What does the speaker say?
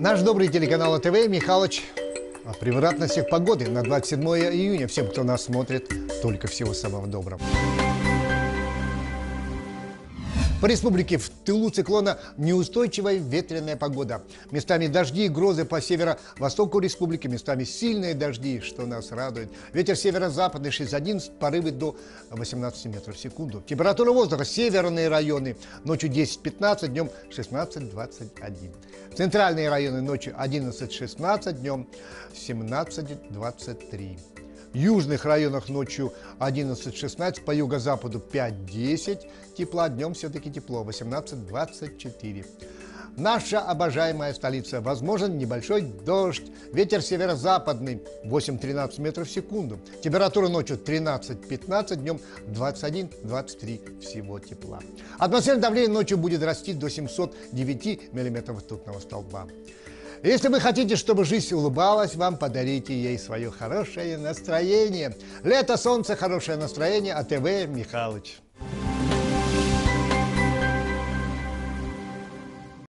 Наш добрый телеканал АТВ Михалыч о превратностях погоды на 27 июня. Всем, кто нас смотрит, только всего самого доброго. По республике в тылу циклона неустойчивая ветреная погода. Местами дожди и грозы по северо-востоку республики, местами сильные дожди, что нас радует. Ветер северо-западный 6-11, порывы до 18 метров в секунду. Температура воздуха северные районы ночью 10-15, днем 16-21. Центральные районы ночью 11-16, днем 17-23 южных районах ночью 11-16, по юго-западу 5-10 тепла, днем все-таки тепло 18-24. Наша обожаемая столица. Возможен небольшой дождь. Ветер северо-западный 8-13 метров в секунду. Температура ночью 13-15, днем 21-23 всего тепла. Атмосферное давление ночью будет расти до 709 миллиметров ртутного столба. Если вы хотите, чтобы жизнь улыбалась вам, подарите ей свое хорошее настроение. Лето, солнце, хорошее настроение. АТВ Михалыч.